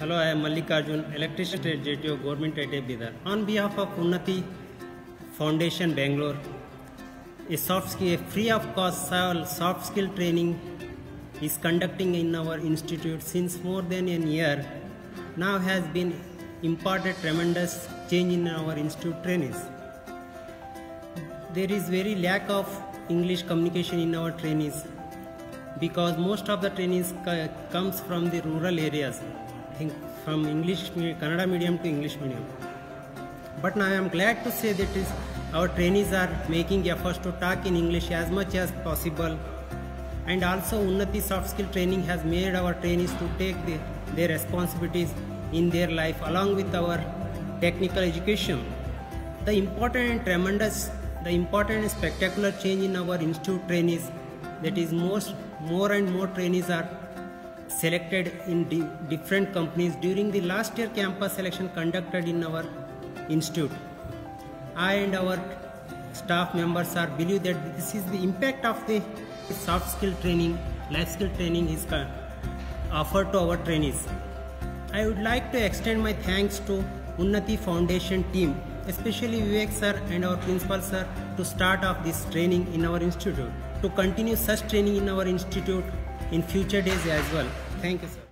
Hello, I am Mallikarjun, electrician at JTO Government at Bidar. On behalf of Unnati Foundation Bangalore, a soft skill, a free of cost soft skill training is conducting in our institute since more than a year. Now has been imparted tremendous change in our institute trainees. There is very lack of English communication in our trainees because most of the trainees comes from the rural areas think from english kannada medium to english medium. But now i am glad to say that is our trainees are making efforts to talk in english as much as possible. And also unnati soft skill training has made our trainees to take the, their responsibilities in their life along with our technical education. The important and tremendous the important and spectacular change in our institute trainees that is most more and more trainees are selected in di different companies during the last year campus selection conducted in our institute. I and our staff members are believe that this is the impact of the soft skill training, life skill training is offered to our trainees. I would like to extend my thanks to Unnati Foundation team, especially Vivek sir and our principal sir to start off this training in our institute to continue such training in our institute in future days as well. Thank you, sir.